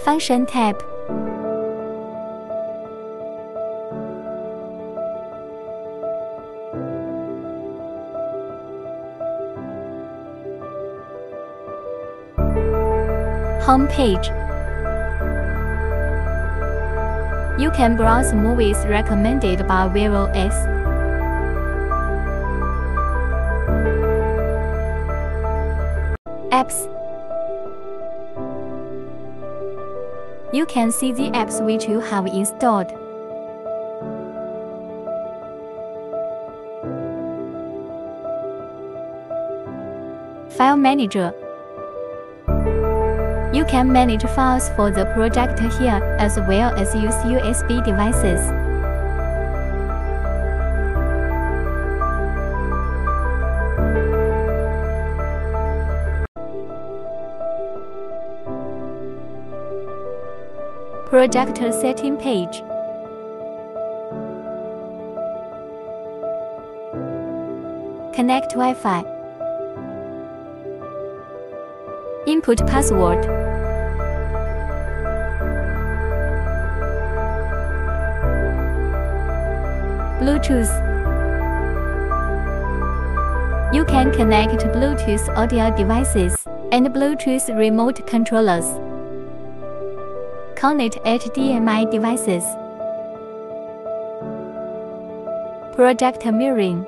Function tab. Home page. You can browse movies recommended by Whale OS. Apps. You can see the apps which you have installed. File Manager You can manage files for the project here as well as use USB devices. Projector setting page. Connect Wi-Fi. Input password. Bluetooth. You can connect Bluetooth audio devices and Bluetooth remote controllers. Connect HDMI devices. Project mirroring.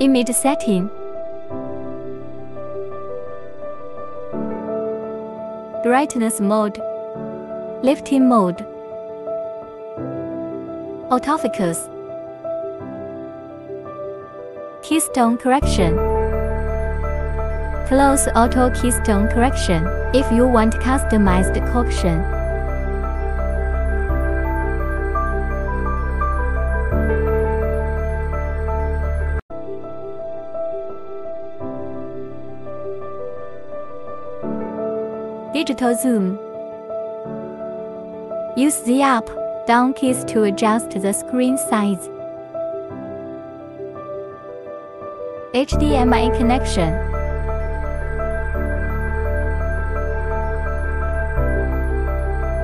Image setting. Brightness mode. Lifting mode. Autofocus. Keystone correction. Close auto keystone correction if you want customized correction. Digital zoom. Use the up, down keys to adjust the screen size. HDMI connection.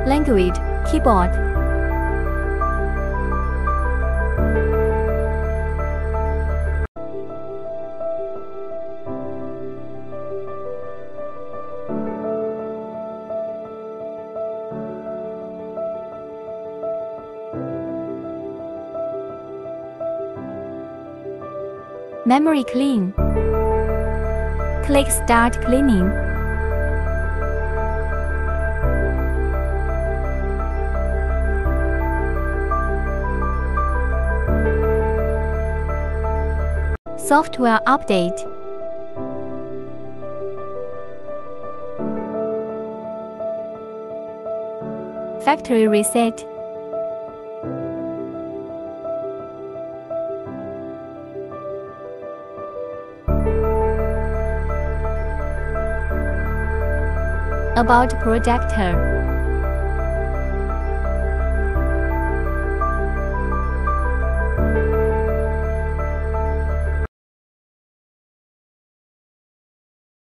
Language, keyboard. Memory clean. Click Start cleaning. Software update. Factory reset. About projector.